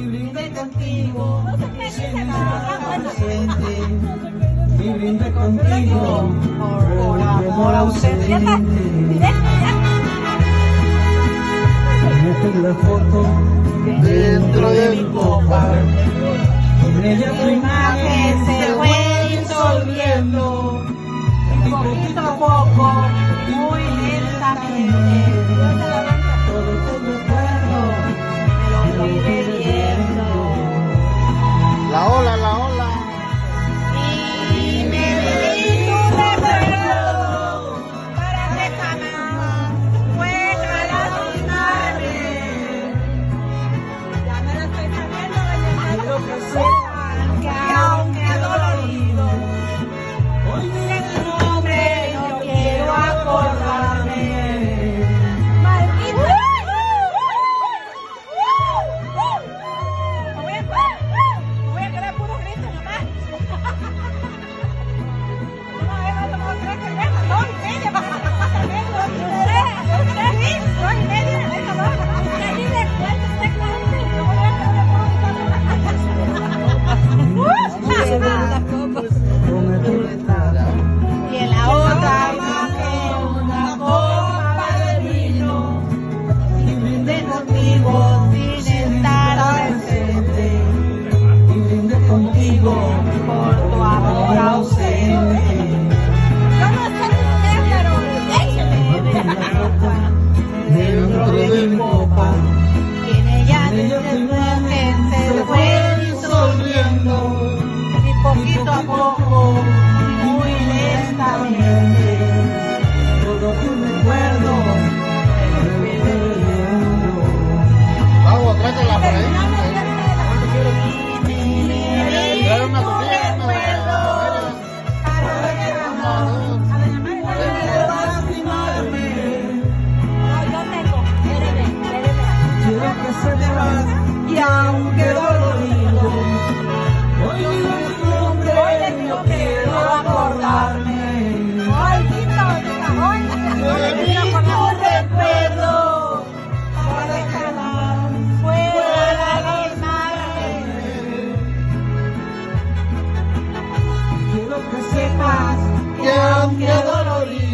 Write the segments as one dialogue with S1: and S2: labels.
S1: brindé contigo, y contigo por amor ausente. Dentro de mi copa, tu imagen se fue poquito a poco, muy lentamente. poquito a poco, muy lentamente, todo un recuerdo
S2: Vamos, una
S1: Quiero que sepas, y aunque que sepas que aunque dolorido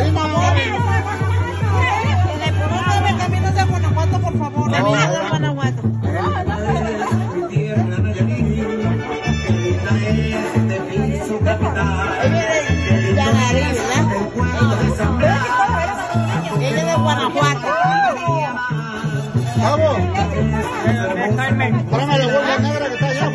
S3: Ensenado,
S1: Guanajuato. Ella de
S3: Guanajuato. Vamos. Carmen. La
S2: que está
S3: allá.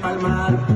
S3: Carmen.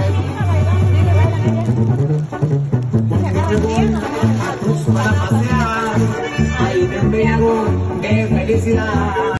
S3: cantar.